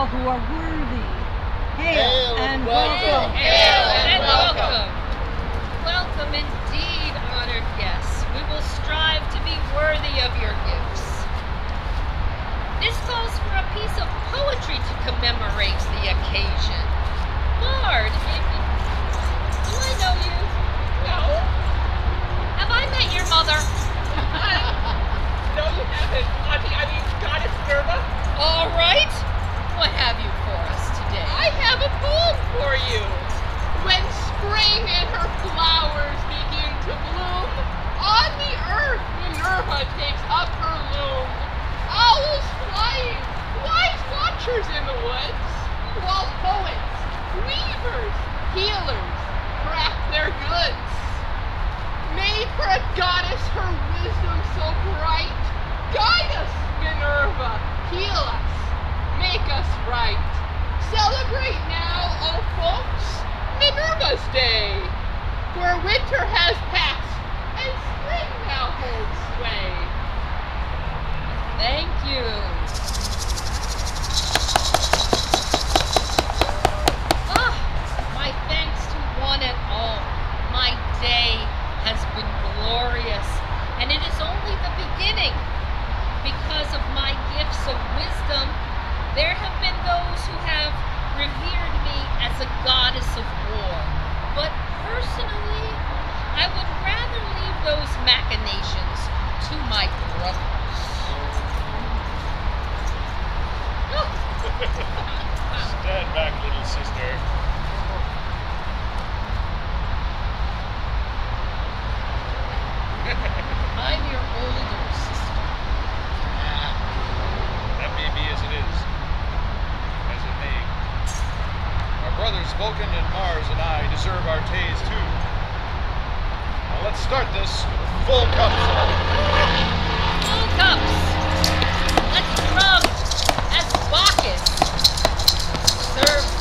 all who are worthy. Hail, Hail and and welcome. welcome. Hail and and welcome. welcome. Welcome indeed, honored guests. We will strive to be worthy of your gifts. This calls for a piece of poetry to commemorate the occasion. Bard, if you, do I know you? No, Have I met your mother? no, you haven't. I mean, I mean, Goddess Nerva, All right. What have you for us today? I have a poem for you. When spring and her flowers begin to bloom, on the earth Minerva takes up her loom. Owls flying, wise watchers in the woods, while poets, weavers, healers craft their goods. Made for a goddess, her wisdom so bright. Guide us, Minerva, heal us, make us right. Celebrate now, oh folks, Minerva's Day, where winter has passed and spring now holds sway. Thank you. Ah, my thanks to one and all. My day has been glorious, and it is only the beginning. Because of my gifts of wisdom, there have been those who have revered me as a goddess of war. But personally, I would rather leave those machinations to my brothers. Stand back, little sister. I'm your older sister. That may be as it is. As it may. Our brothers Vulcan and Mars and I deserve our tays too. Now let's start this with full cups. Full cups. Let's drum as Bacchus. Serve.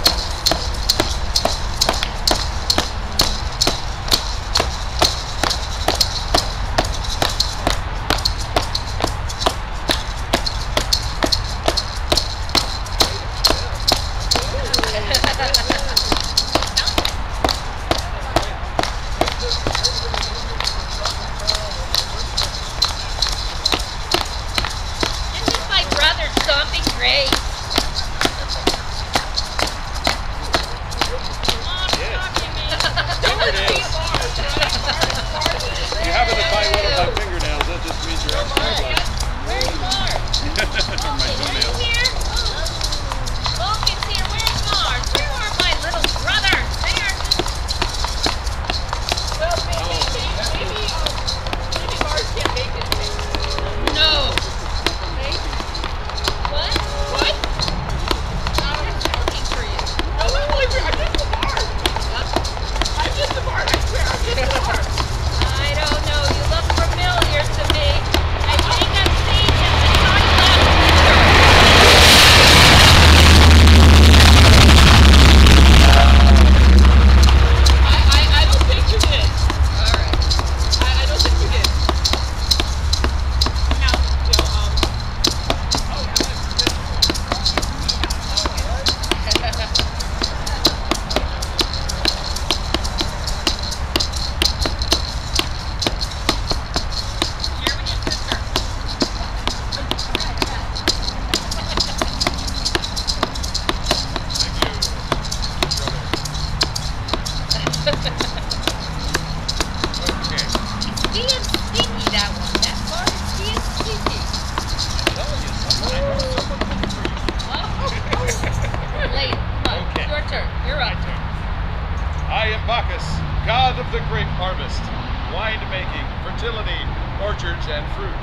Bacchus, god of the grape harvest, wine making, fertility, orchards, and fruit.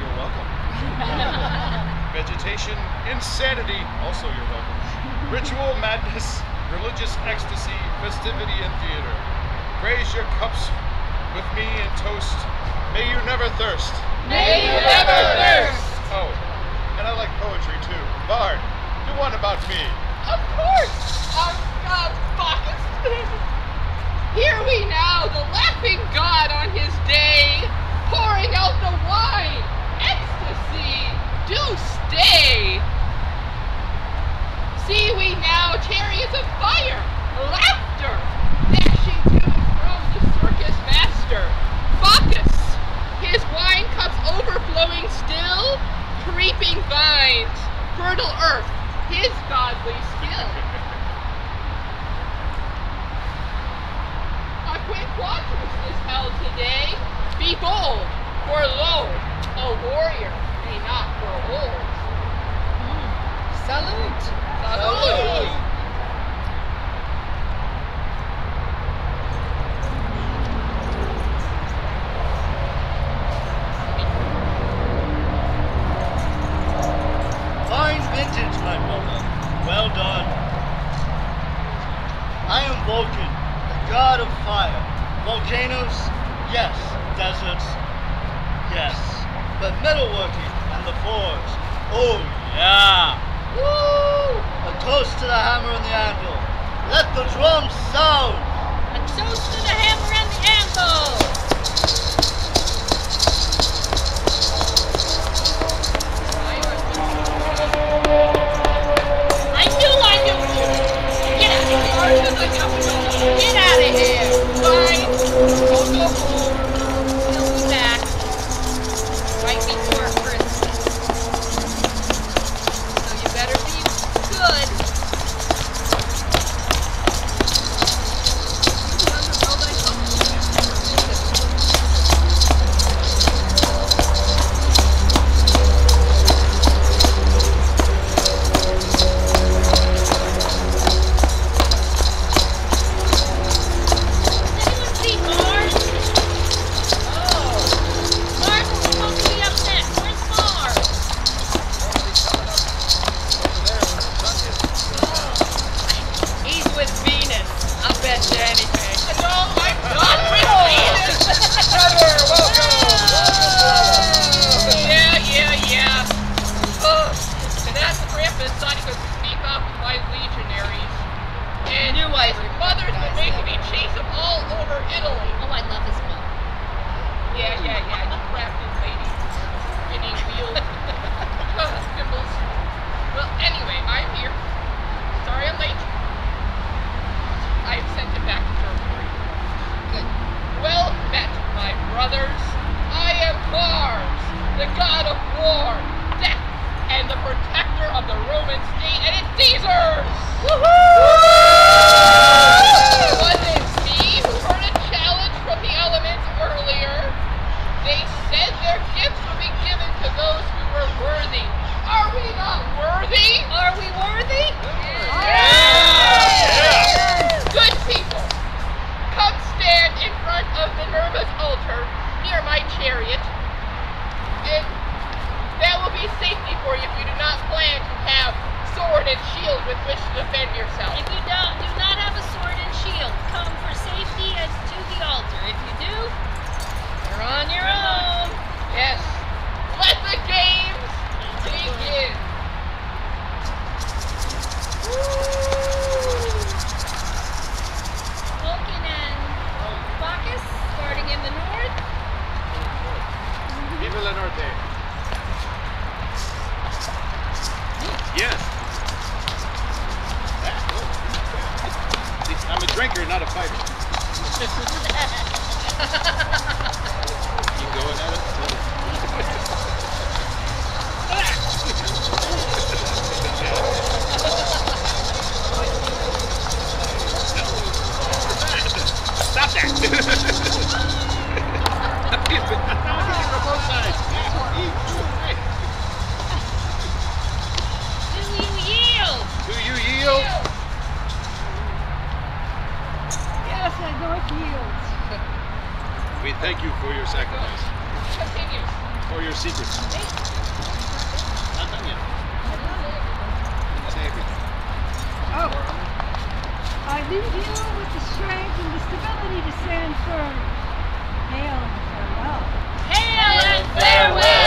You're welcome. Vegetation, insanity, also you're welcome. Ritual madness, religious ecstasy, festivity, and theater. Raise your cups with me and toast. May you never thirst. May you never thirst. Oh, and I like poetry too. Bard, do one about me. Of course! Um, uh, Bacchus. Hear we now the laughing God on his day, pouring out the wine, ecstasy, do stay. See we now chariots of fire, laughter, dashing to and from the circus master. Bacchus, his wine cups overflowing still, creeping vines, fertile earth, his godly skill. Quick quadrants is held today. Be bold, for lo, a warrior may not grow old. Mm. Salute. Salute. Salute. Well done. I am Vulcan, god of fire. Volcanoes? Yes. Deserts? Yes. But metalworking and the forge? Oh, yeah. Woo! A toast to the hammer and the anvil. Let the drums sound. A toast to the hammer and the anvil. I knew I knew. Get out of here. Get out of here. Fine. Italy. Oh, I love his mom. Yeah, yeah, yeah, you crafted lady. Spinning wheels. Ugh, Thimbles. Well, anyway, I'm here. Sorry I'm late. I've sent it back to Germany. Good. Well met, my brothers. I am Mars, the god of war, death, and the protector of the Roman state and its Caesars. Was it me who heard a challenge from the elements earlier? They said their gifts would be given to those who were worthy. Are we not worthy? Are we worthy? Good drinker, not a fighter. you going at it? Stop that! From both sides. Do you yield? Do you yield? North yields. We thank you for your sacrifice, Continue. for your secrets. Not done yet. Say everything. Oh. I leave you with the strength and the stability to stand firm. Hail and farewell. Hail and farewell! Farewell.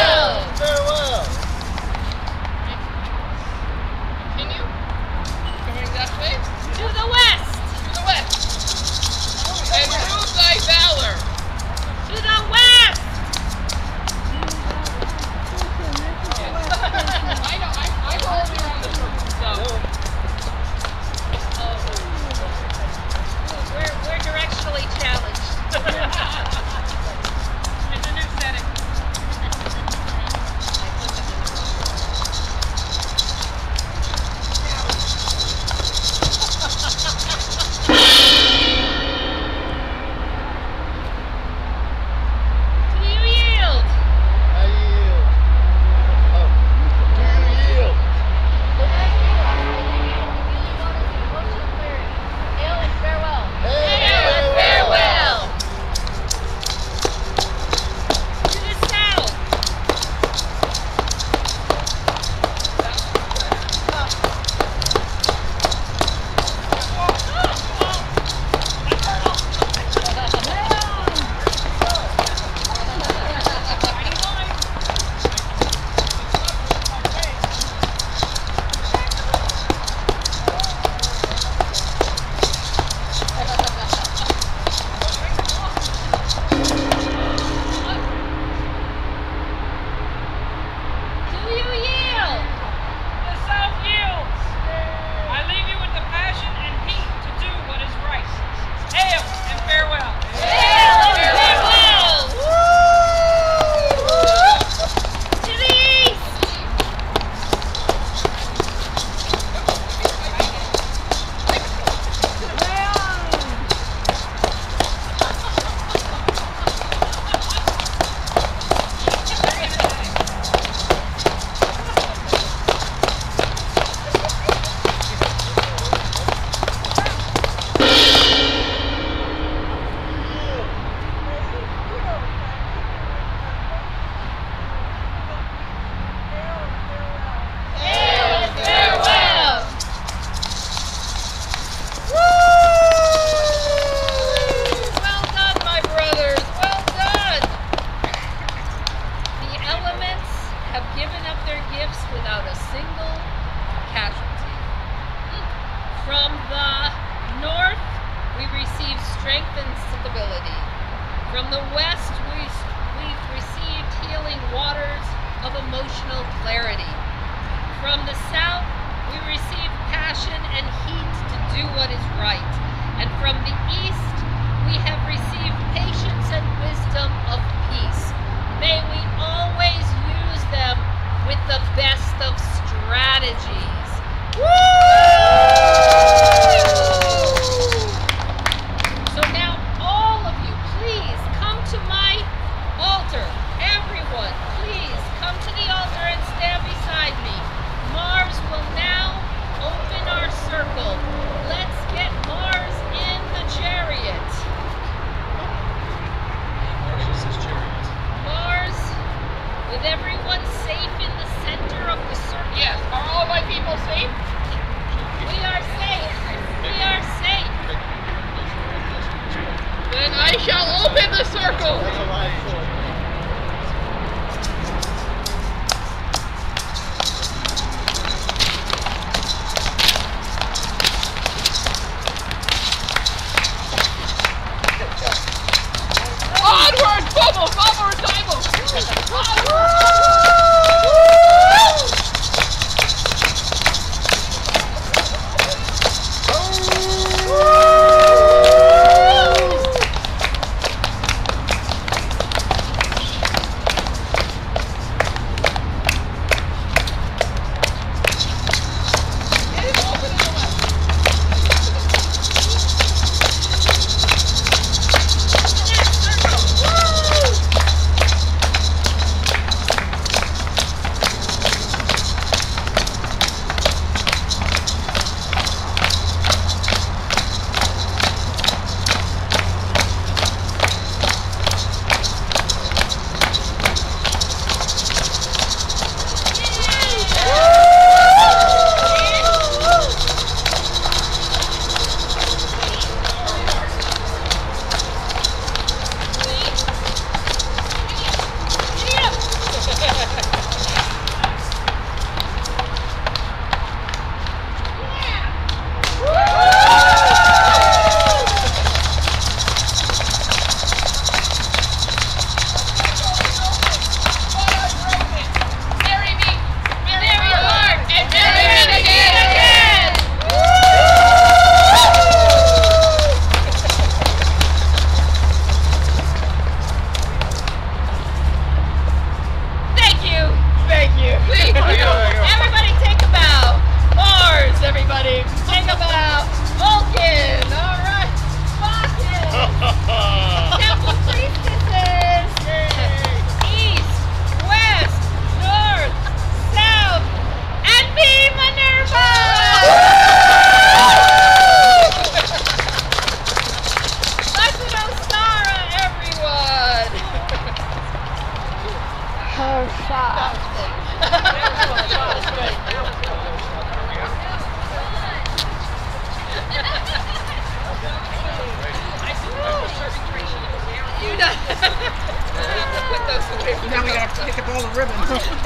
best of strategies. Woo! And I shall open the circle. all the ribbons.